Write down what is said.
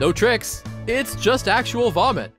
No tricks, it's just actual vomit.